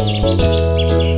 Música